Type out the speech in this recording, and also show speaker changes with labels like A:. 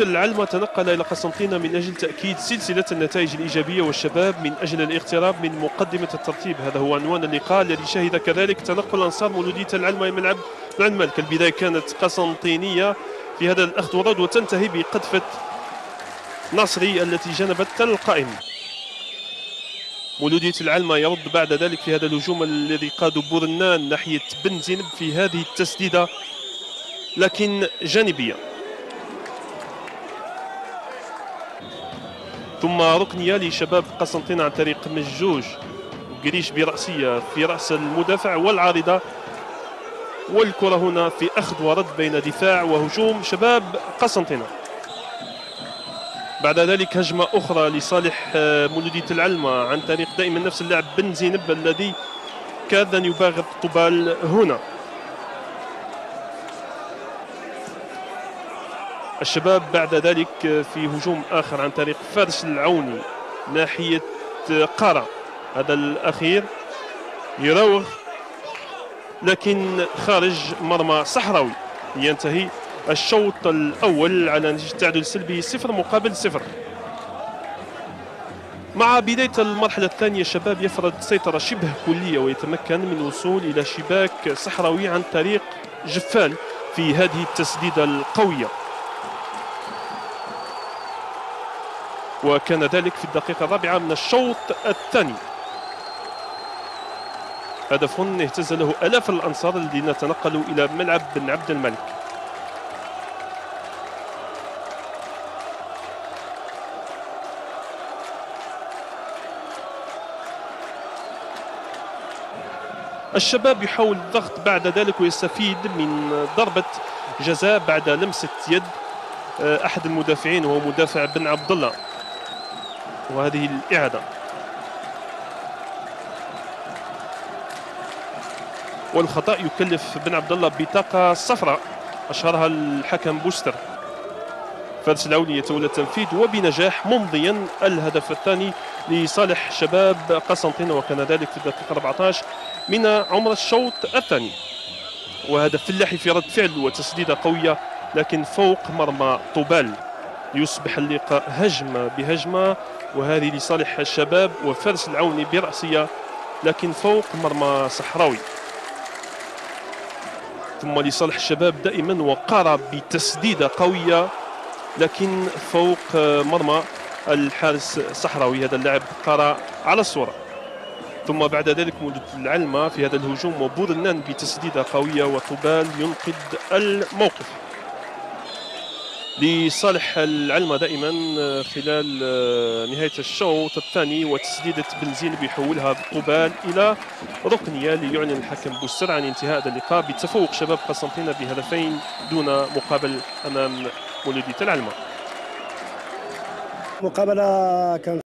A: العلمة تنقل إلى قسنطينة من أجل تأكيد سلسلة النتائج الإيجابية والشباب من أجل الاقتراب من مقدمة الترتيب. هذا هو عنوان اللقاء الذي شهد كذلك تنقل أنصار مولودية العلمة ملعب الملك البداية كانت قسنطينية. في هذا الأخذ والرد وتنتهي بقذفة نصري التي جنبت القائم. مولودية العلمة يرد بعد ذلك في هذا الهجوم الذي قاد بورنان ناحية بن زينب في هذه التسديدة لكن جانبية. ثم ركنية لشباب قسنطين عن طريق مجوج قريش برأسية في رأس المدافع والعارضة. والكرة هنا في أخذ ورد بين دفاع وهجوم شباب قسنطينة. بعد ذلك هجمة أخرى لصالح آه، مولودية العلمة عن طريق دائما نفس اللاعب بن زينب الذي كاد أن يباغت طبال هنا. الشباب بعد ذلك في هجوم آخر عن طريق فارس العوني ناحية قارة. هذا الأخير يراوغ لكن خارج مرمى صحراوي. ينتهي الشوط الأول على نتيجة تعادل سلبي صفر مقابل صفر. مع بداية المرحلة الثانية الشباب يفرض سيطرة شبه كلية ويتمكن من الوصول إلى شباك صحراوي عن طريق جفال في هذه التسديدة القوية. وكان ذلك في الدقيقة الرابعة من الشوط الثاني. هدف اهتز له ألاف الأنصار الذين تنقلوا إلى ملعب بن عبد الملك. الشباب يحاول الضغط بعد ذلك ويستفيد من ضربة جزاء بعد لمسة يد آه، أحد المدافعين وهو مدافع بن عبد الله. وهذه الإعادة. والخطأ يكلف بن عبد الله بطاقة صفراء. أشهرها الحكم بوستر. فارس العوني يتولى التنفيذ وبنجاح ممضيا الهدف الثاني لصالح شباب قسنطينة وكان ذلك في الدقيقة 14 من عمر الشوط الثاني. وهدف فلاحي في رد فعل وتسديدة قوية لكن فوق مرمى طوبال. يصبح اللقاء هجمة بهجمة وهذه لصالح الشباب وفارس العوني برأسية لكن فوق مرمى صحراوي. ثم لصالح الشباب دائما وقار بتسديدة قوية لكن فوق مرمى الحارس الصحراوي هذا اللاعب قرا على الصورة. ثم بعد ذلك مولد العلمة في هذا الهجوم وبورنان بتسديدة قوية وطبال ينقذ الموقف. لصالح العلمة دائما آه، خلال آه، نهاية الشوط الثاني وتسديدة بنزين بيحولها قبال إلى ركنية ليعلن الحكم بوستر عن انتهاء هذا اللقاء بتفوق شباب قسنطينة بهدفين دون مقابل أمام مولودية العلمة
B: مقابلة كان